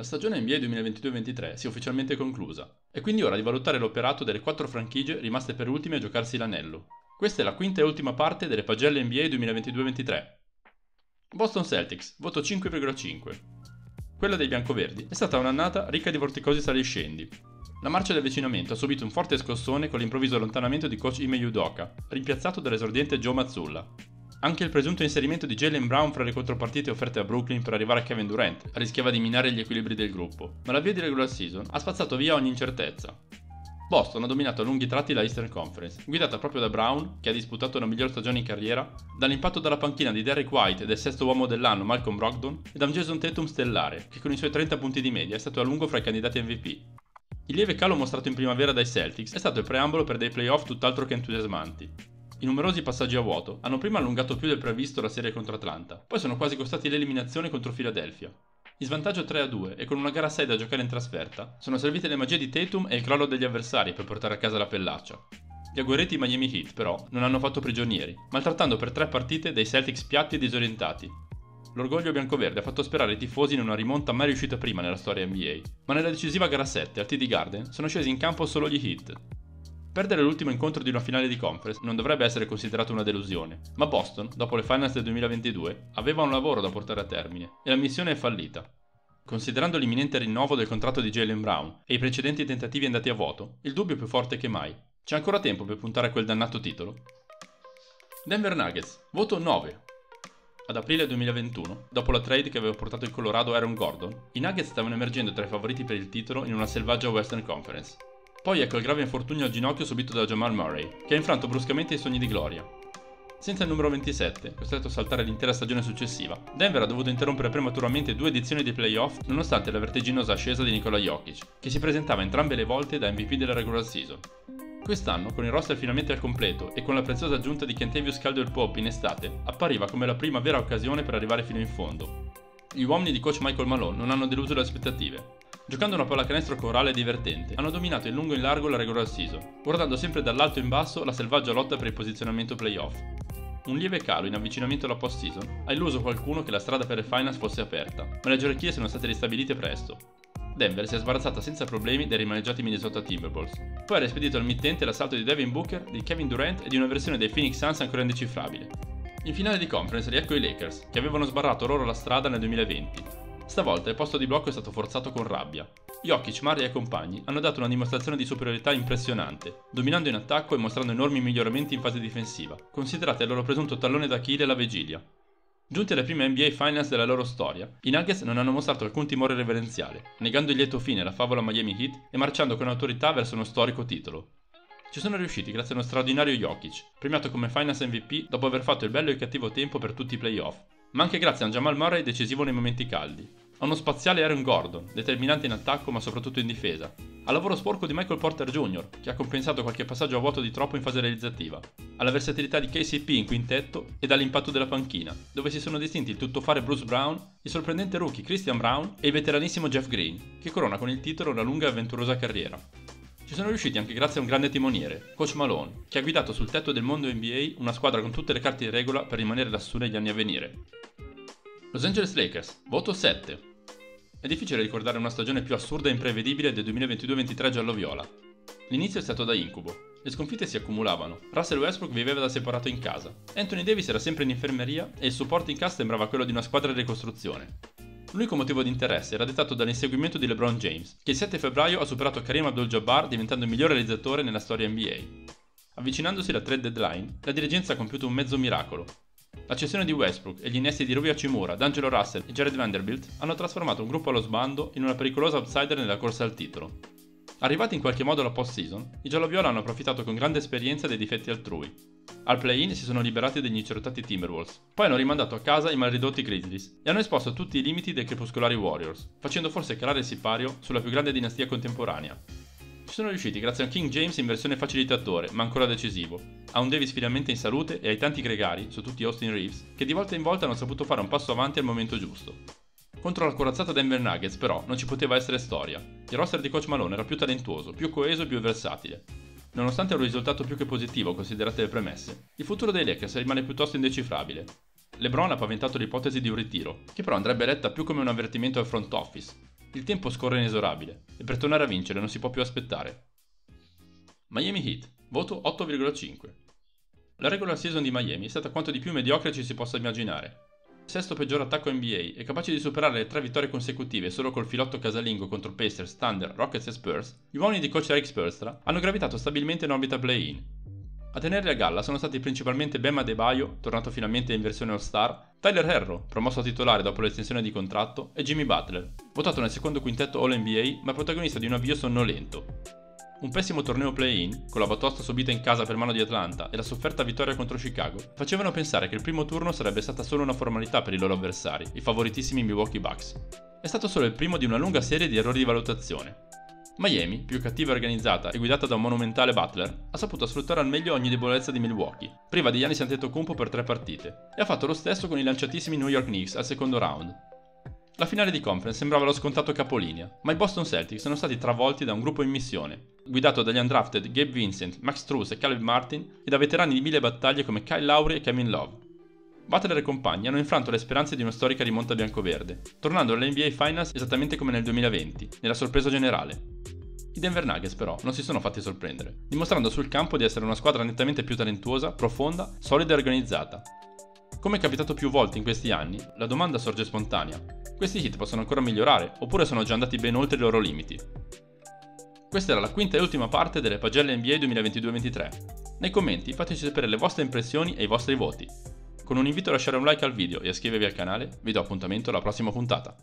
La stagione NBA 2022-23 si è ufficialmente conclusa, è quindi ora di valutare l'operato delle quattro franchigie rimaste per ultime a giocarsi l'anello. Questa è la quinta e ultima parte delle pagelle NBA 2022-23. Boston Celtics, voto 5,5. Quella dei biancoverdi è stata un'annata ricca di vorticosi saliscendi. La marcia di avvicinamento ha subito un forte scossone con l'improvviso allontanamento di coach Ime Udoka, rimpiazzato dall'esordiente Joe Mazzulla, anche il presunto inserimento di Jalen Brown fra le contropartite offerte a Brooklyn per arrivare a Kevin Durant rischiava di minare gli equilibri del gruppo, ma la via di regular season ha spazzato via ogni incertezza. Boston ha dominato a lunghi tratti la Eastern Conference, guidata proprio da Brown, che ha disputato la miglior stagione in carriera, dall'impatto dalla panchina di Derek White e del sesto uomo dell'anno Malcolm Brogdon, e da un Jason Tatum stellare, che con i suoi 30 punti di media è stato a lungo fra i candidati MVP. Il lieve calo mostrato in primavera dai Celtics è stato il preambolo per dei playoff tutt'altro che entusiasmanti, i numerosi passaggi a vuoto hanno prima allungato più del previsto la serie contro Atlanta, poi sono quasi costati l'eliminazione contro Philadelphia. In svantaggio 3-2 e con una gara 6 da giocare in trasferta, sono servite le magie di Tatum e il crollo degli avversari per portare a casa la pellaccia. Gli agguerriti Miami Heat, però, non hanno fatto prigionieri, maltrattando per tre partite dei Celtics piatti e disorientati. L'orgoglio biancoverde ha fatto sperare i tifosi in una rimonta mai riuscita prima nella storia NBA, ma nella decisiva gara 7 al TD Garden sono scesi in campo solo gli Heat, Perdere l'ultimo incontro di una finale di conference non dovrebbe essere considerato una delusione, ma Boston, dopo le finals del 2022, aveva un lavoro da portare a termine e la missione è fallita. Considerando l'imminente rinnovo del contratto di Jalen Brown e i precedenti tentativi andati a vuoto, il dubbio è più forte che mai. C'è ancora tempo per puntare a quel dannato titolo? Denver Nuggets, voto 9. Ad aprile 2021, dopo la trade che aveva portato il Colorado Aaron Gordon, i Nuggets stavano emergendo tra i favoriti per il titolo in una selvaggia Western Conference. Poi ecco il grave infortunio al ginocchio subito da Jamal Murray, che ha infranto bruscamente i sogni di gloria. Senza il numero 27, costretto a saltare l'intera stagione successiva, Denver ha dovuto interrompere prematuramente due edizioni di playoff nonostante la vertiginosa ascesa di Nikola Jokic, che si presentava entrambe le volte da MVP della regular season. Quest'anno, con il roster finalmente al completo e con la preziosa aggiunta di Kentavious Caldwell Pope in estate, appariva come la prima vera occasione per arrivare fino in fondo. Gli uomini di coach Michael Malone non hanno deluso le aspettative, Giocando una pallacanestro corale e divertente, hanno dominato in lungo e in largo la regular season, guardando sempre dall'alto in basso la selvaggia lotta per il posizionamento playoff. Un lieve calo in avvicinamento alla post-season ha illuso qualcuno che la strada per le finals fosse aperta, ma le gerarchie sono state ristabilite presto. Denver si è sbarazzata senza problemi dai rimaneggiati Minnesota Timberwolves. Poi ha rispedito al mittente l'assalto di Devin Booker, di Kevin Durant e di una versione dei Phoenix Suns ancora indecifrabile. In finale di conference riecco i Lakers, che avevano sbarrato loro la strada nel 2020, Stavolta il posto di blocco è stato forzato con rabbia. Jokic, Murray e compagni hanno dato una dimostrazione di superiorità impressionante, dominando in attacco e mostrando enormi miglioramenti in fase difensiva, considerate il loro presunto tallone d'Achille e la vigilia. Giunti alle prime NBA Finals della loro storia, i Nuggets non hanno mostrato alcun timore reverenziale, negando il lieto fine alla favola Miami Heat e marciando con autorità verso uno storico titolo. Ci sono riusciti grazie a uno straordinario Jokic, premiato come Finals MVP dopo aver fatto il bello e il cattivo tempo per tutti i playoff, ma anche grazie a un Jamal Murray decisivo nei momenti caldi, a uno spaziale Aaron Gordon, determinante in attacco ma soprattutto in difesa. Al lavoro sporco di Michael Porter Jr., che ha compensato qualche passaggio a vuoto di troppo in fase realizzativa. Alla versatilità di KCP in quintetto e dall'impatto della panchina, dove si sono distinti il tuttofare Bruce Brown, il sorprendente rookie Christian Brown e il veteranissimo Jeff Green, che corona con il titolo una lunga e avventurosa carriera. Ci sono riusciti anche grazie a un grande timoniere, Coach Malone, che ha guidato sul tetto del mondo NBA una squadra con tutte le carte in regola per rimanere lassù negli anni a venire. Los Angeles Lakers, voto 7. È difficile ricordare una stagione più assurda e imprevedibile del 2022-23 giallo-viola. L'inizio è stato da incubo. Le sconfitte si accumulavano. Russell Westbrook viveva da separato in casa. Anthony Davis era sempre in infermeria e il supporto in casa sembrava quello di una squadra di ricostruzione. L'unico motivo di interesse era dettato dall'inseguimento di LeBron James, che il 7 febbraio ha superato Karim Abdul-Jabbar diventando il miglior realizzatore nella storia NBA. Avvicinandosi alla trade deadline, la dirigenza ha compiuto un mezzo miracolo. La cessione di Westbrook e gli innesti di Rubio Hachimura, D'Angelo Russell e Jared Vanderbilt hanno trasformato un gruppo allo sbando in una pericolosa outsider nella corsa al titolo. Arrivati in qualche modo alla post-season, i giallo-viola hanno approfittato con grande esperienza dei difetti altrui. Al play-in si sono liberati degli incerottati Timberwolves, poi hanno rimandato a casa i malridotti Grizzlies e hanno esposto tutti i limiti dei crepuscolari Warriors, facendo forse calare il sipario sulla più grande dinastia contemporanea. Ci sono riusciti grazie a King James in versione facilitatore, ma ancora decisivo, a un Davis finalmente in salute e ai tanti gregari, su tutti Austin Reeves, che di volta in volta hanno saputo fare un passo avanti al momento giusto. Contro la corazzata Denver Nuggets, però, non ci poteva essere storia. Il roster di Coach Malone era più talentuoso, più coeso e più versatile. Nonostante un risultato più che positivo considerate le premesse, il futuro dei Lakers rimane piuttosto indecifrabile. LeBron ha paventato l'ipotesi di un ritiro, che però andrebbe letta più come un avvertimento al front office, Il tempo scorre inesorabile e per tornare a vincere non si può più aspettare. Miami Heat, voto 8,5. La regular season di Miami è stata quanto di più mediocre ci si possa immaginare. Sesto peggior attacco NBA e capace di superare le tre vittorie consecutive solo col filotto casalingo contro Pacers, Thunder, Rockets e Spurs, gli uomini di coach Eric Spurstra hanno gravitato stabilmente in orbita play-in. A tenerli a galla sono stati principalmente Bema Debaio, tornato finalmente in versione All-Star, Tyler Herro, promosso a titolare dopo l'estensione di contratto, e Jimmy Butler, votato nel secondo quintetto All-NBA ma protagonista di un avvio sonnolento. Un pessimo torneo play-in, con la batosta subita in casa per mano di Atlanta e la sofferta vittoria contro Chicago, facevano pensare che il primo turno sarebbe stata solo una formalità per i loro avversari, i favoritissimi Milwaukee Bucks. È stato solo il primo di una lunga serie di errori di valutazione. Miami, più cattiva e organizzata e guidata da un monumentale Butler, ha saputo sfruttare al meglio ogni debolezza di Milwaukee, priva di Giannis Antetokounmpo per tre partite, e ha fatto lo stesso con i lanciatissimi New York Knicks al secondo round, la finale di conference sembrava lo scontato capolinea, ma i Boston Celtics sono stati travolti da un gruppo in missione, guidato dagli undrafted Gabe Vincent, Max Truss e Caleb Martin e da veterani di mille battaglie come Kyle Lowry e Kevin Love. Butler e compagni hanno infranto le speranze di una storica rimonta biancoverde, tornando all'NBA Finals esattamente come nel 2020, nella sorpresa generale. I Denver Nuggets però non si sono fatti sorprendere, dimostrando sul campo di essere una squadra nettamente più talentuosa, profonda, solida e organizzata. Come è capitato più volte in questi anni, la domanda sorge spontanea questi hit possono ancora migliorare, oppure sono già andati ben oltre i loro limiti. Questa era la quinta e ultima parte delle pagelle NBA 2022-23. Nei commenti fateci sapere le vostre impressioni e i vostri voti. Con un invito a lasciare un like al video e a iscrivervi al canale, vi do appuntamento alla prossima puntata.